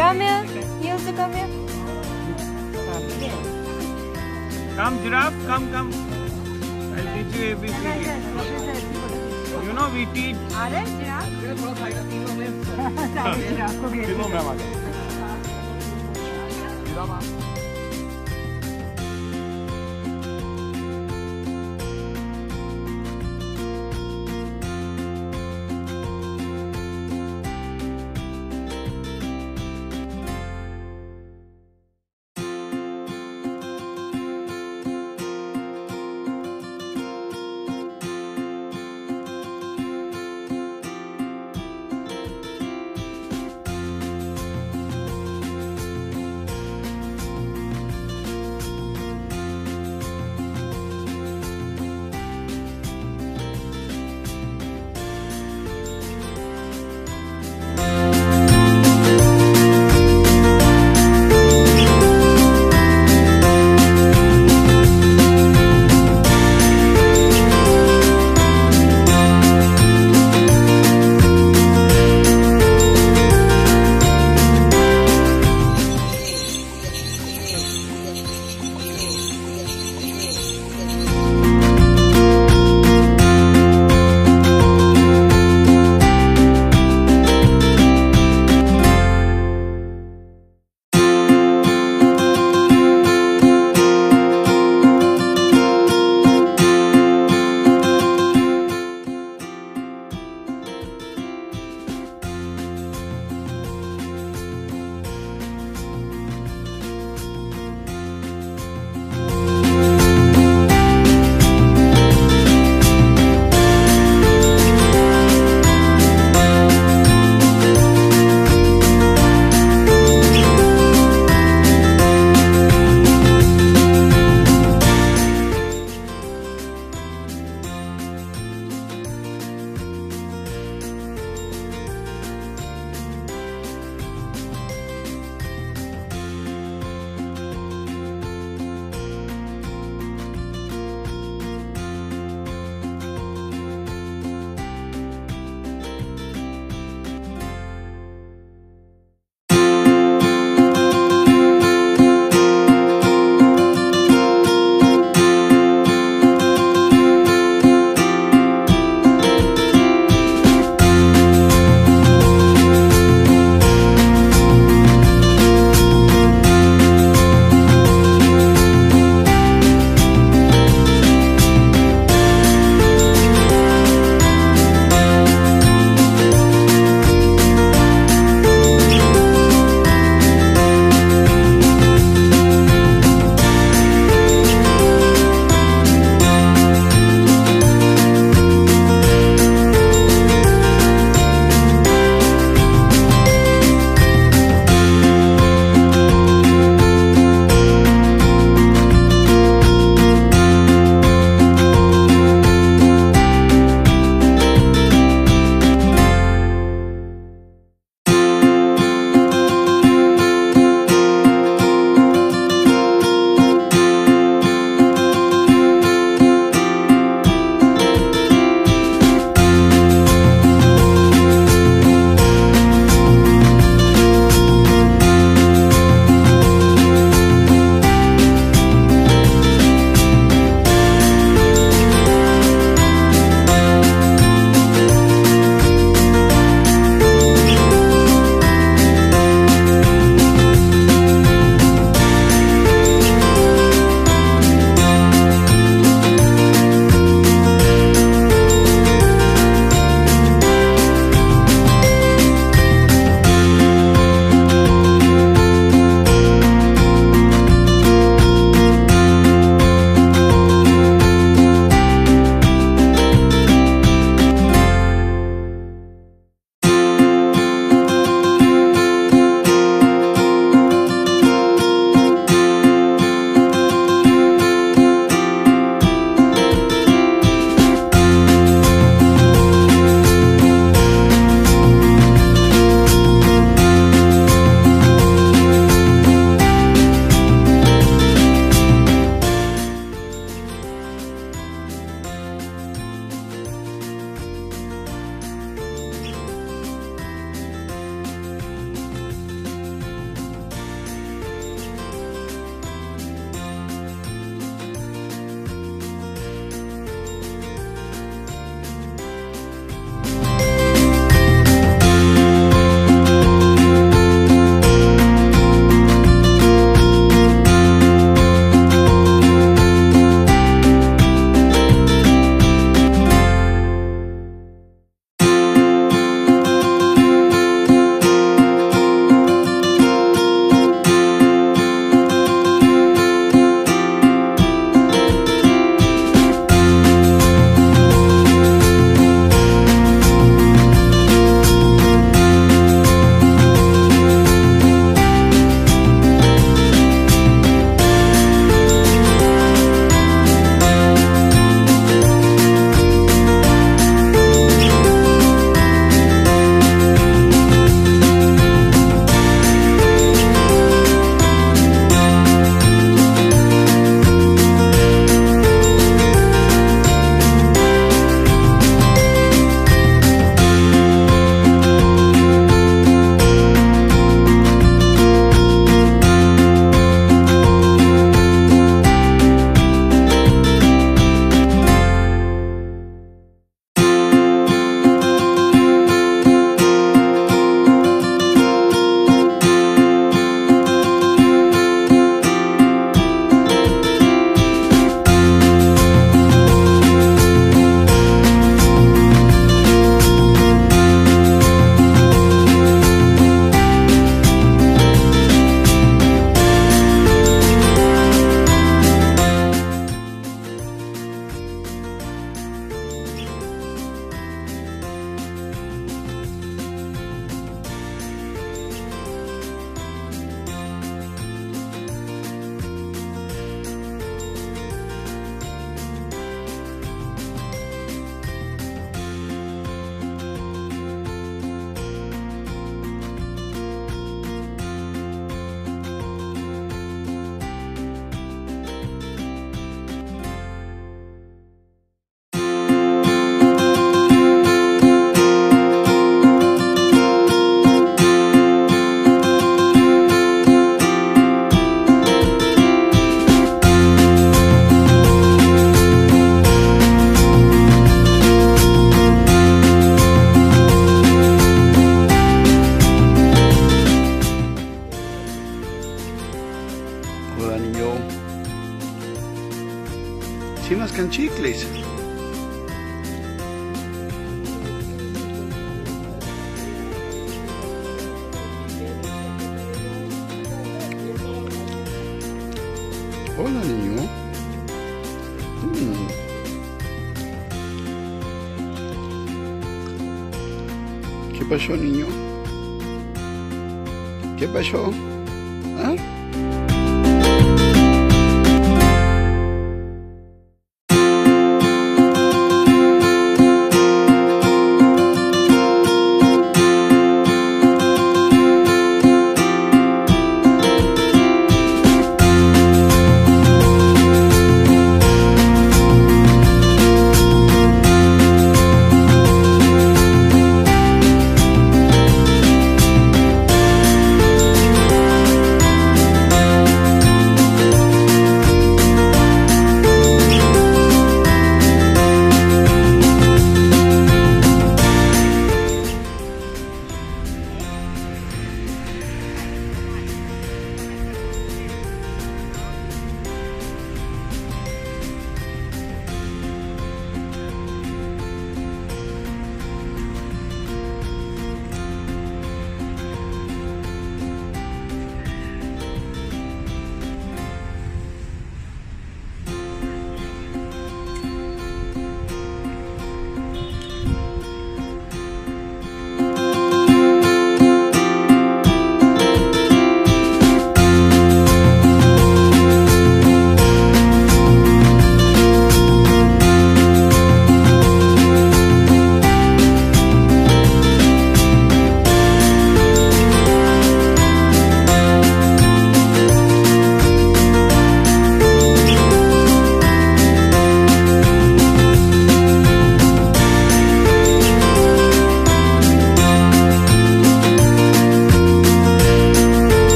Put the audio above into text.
Come here. You also come here. Come, giraffe, come, come. I'll teach you ABCD. You know we teach. अरे giraffe. तीनों giraffe को Giraffe. तीनों में हमारे